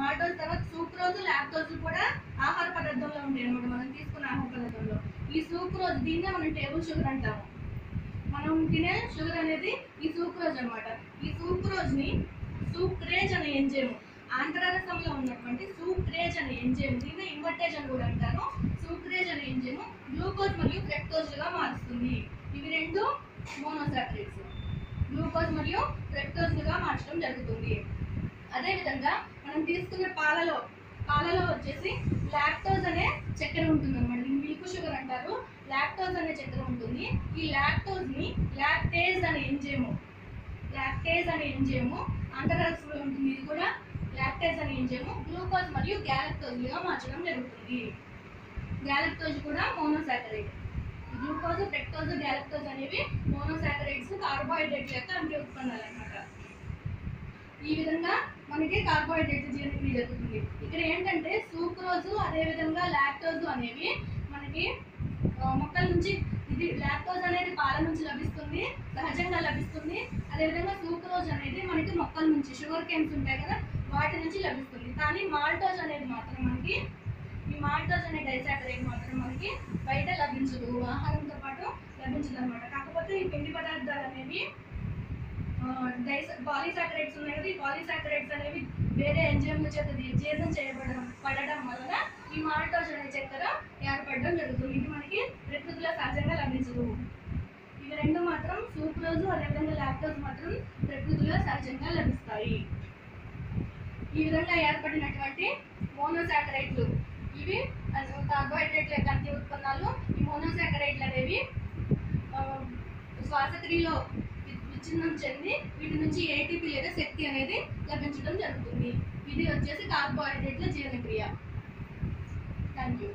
Maltose తర్వాత sucrose lactose కూడా ఆహార పదార్థంలో ఉంటాయి అన్నమాట. మనం తీసుకున్న ఆహార పదార్థంలో. ఈ సూక్రోజ్ దీన్నే మనం టేబుల్ షుగర్ అంటాము. మనం తినే షుగర్ అనేది ఈ సూక్రోజ్ అన్నమాట. ఈ సూక్రోజ్ని సూక్రేజ్ అనే ఎంజైమ్ ఆంధ్రరసంలో ఉన్నటువంటి సూక్రేజ్ అనే ఎంజైమ్ దీన్ని ఇన్వర్టేజ్ అని కూడా అంటారు. సూక్రేజ్ అనే ఎంజైమ్ గ్లూకోజ్ మరియు ఫ్రెక్టోజ్గా మారుస్తుంది. ఇవి రెండు మోనోసాకరైడ్స్ గ్లూకోజ్ మరియు ఫ్రెక్టోజ్గా మార్చడం జరుగుతుంది. అదేవిధంగా మనం తీసుకునే పాలలో పాలలో వచ్చేసి లాక్టోజ్ అనే చక్కెర ఉంటుంది అనమాట మిల్క్ షుగర్ అంటారు. లాక్టోజ్ అనే చక్కెర ఉంటుంది. ఈ లాక్టోజ్ని లాక్టేజ్ అనే ఎంజేము లాక్టేజ్ అనే ఎంజేము అంతరరసంలో ఉంటుంది. ఇది కూడా లాక్టేజ్ అనే ఎంజేము గ్లూకోజ్ మరియు గ్యాలక్టోజ్గా మార్చడం జరుగుతుంది. గ్యాలక్టోజ్ కూడా మోనోసాకరైడ్ గ్లూకోజ్ ఫ్రక్టోజ్ గ్యాలక్టోజ్ అనేవి మోనోసాకరైడ్స్ కార్బోహైడ్రేట్ యొక్క అంత్య ఉత్పన్నాలు అనమాట ఈ విధంగా మనకి కార్బోహైడ్రేట్ జీర్ణక్రియ జరుగుతుంది. ఇక్కడ ఏంటంటే సూక్రోజు అదేవిధంగా లాక్టోజు అనేవి మనకి మొక్కల నుంచి ఇది లాక్టోజ్ అనేది పాల నుంచి లభిస్తుంది సహజంగా లభిస్తుంది. అదేవిధంగా సూక్రోజ్ అనేది మనకి మొక్కల నుంచి షుగర్ కేన్స్ ఉంటాయి కదా వాటి నుంచి లభిస్తుంది. కానీ మాల్టోజ్ అనేది మాత్రం మనకి ఈ మాల్టోజ్ అనే డైసాటరేట్ మాత్రం మనకి బయట లభించదు. ఆహారంతో పాటు లభించదు అనమాట కాకపోతే ఈ పిండి పదార్థాలు అనేవి పాలీసాకరైడ్స్ ఉన్నాయి కదా ఈ పాలీసాకరైడ్స్ అనేవి వేరే ఎంజైమ్ల చేత జీ- జీర్ణం చేయబడడం పడడం వలన ఈ మాల్టోజ్ అనే చక్కెర ఏర్పడడం జరుగుతుంది. ఇది మనకి ప్రకృతిలో సహజంగా లభించదు. ఇవి రెండు మాత్రం సూక్రోజ్ అదేవిధంగా లాక్టోజ్ మాత్రం ప్రకృతిలో సహజంగా లభిస్తాయి. ఈ విధంగా ఏర్పడినటువంటి మోనోసాకరైట్లు ఇవి కార్బోహైడ్రేట్ల యొక్క అంత్య ఉత్పన్నాలు ఈ మోనోసాకరైట్లు అనేవి శ్వాసక్రియలో ఆక్సిజన్ చెంది వీటి నుంచి ఏటీపీ లేదా శక్తి అనేది లభించడం జరుగుతుంది. ఇది వచ్చేసి కార్బోహైడ్రేట్ల జీర్ణక్రియ. Thank you